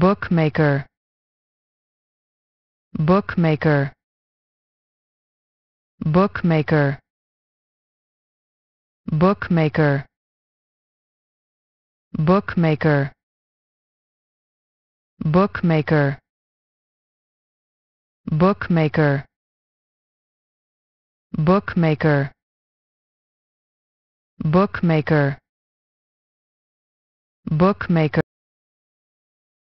bookmaker bookmaker bookmaker bookmaker bookmaker bookmaker bookmaker bookmaker bookmaker bookmaker